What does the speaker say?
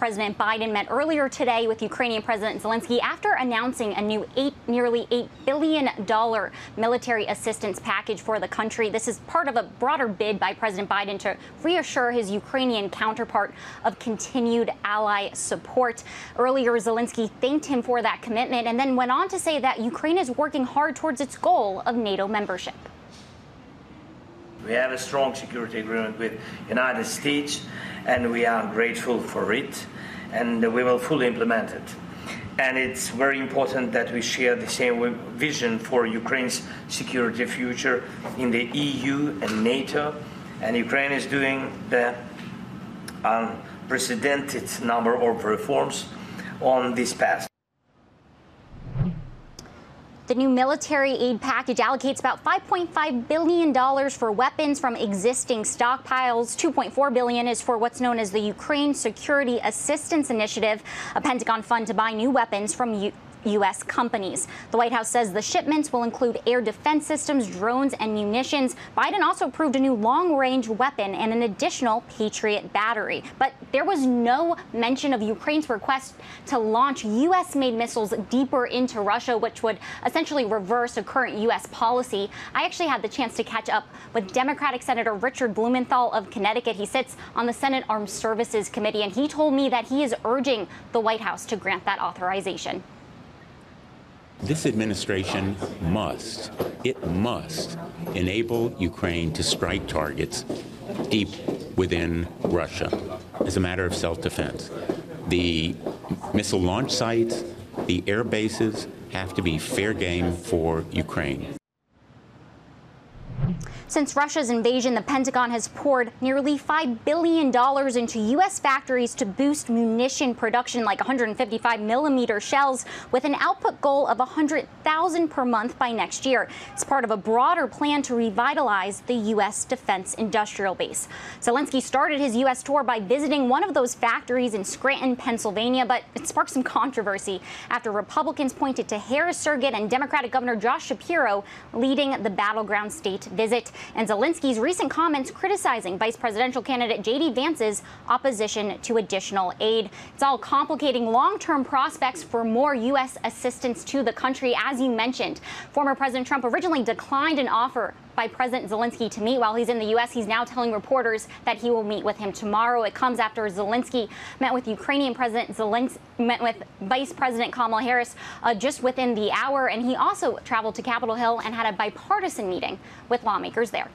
President Biden met earlier today with Ukrainian President Zelensky after announcing a new eight, nearly $8 billion military assistance package for the country. This is part of a broader bid by President Biden to reassure his Ukrainian counterpart of continued ally support. Earlier, Zelensky thanked him for that commitment and then went on to say that Ukraine is working hard towards its goal of NATO membership. We have a strong security agreement with United States, and we are grateful for it, and we will fully implement it. And it's very important that we share the same vision for Ukraine's security future in the EU and NATO. And Ukraine is doing the unprecedented number of reforms on this path. The new military aid package allocates about $5.5 billion for weapons from existing stockpiles. 2.4 billion is for what's known as the Ukraine Security Assistance Initiative, a Pentagon fund to buy new weapons from U U.S. companies. The White House says the shipments will include air defense systems, drones, and munitions. Biden also approved a new long range weapon and an additional Patriot battery. But there was no mention of Ukraine's request to launch U.S. made missiles deeper into Russia, which would essentially reverse a current U.S. policy. I actually had the chance to catch up with Democratic Senator Richard Blumenthal of Connecticut. He sits on the Senate Armed Services Committee, and he told me that he is urging the White House to grant that authorization. This administration must, it must enable Ukraine to strike targets deep within Russia as a matter of self-defense. The missile launch sites, the air bases have to be fair game for Ukraine. Since Russia's invasion, the Pentagon has poured nearly $5 billion into U.S. factories to boost munition production, like 155 millimeter shells, with an output goal of 100,000 per month by next year. It's part of a broader plan to revitalize the U.S. defense industrial base. Zelensky started his U.S. tour by visiting one of those factories in Scranton, Pennsylvania, but it sparked some controversy after Republicans pointed to Harris surrogate and Democratic Governor Josh Shapiro leading the battleground state visit and Zelensky's recent comments criticizing vice presidential candidate J.D. Vance's opposition to additional aid. It's all complicating long-term prospects for more U.S. assistance to the country. As you mentioned, former President Trump originally declined an offer by President Zelensky to meet while he's in the U.S. He's now telling reporters that he will meet with him tomorrow. It comes after Zelensky met with Ukrainian President Zelensky, met with Vice President Kamala Harris uh, just within the hour, and he also traveled to Capitol Hill and had a bipartisan meeting with lawmakers there.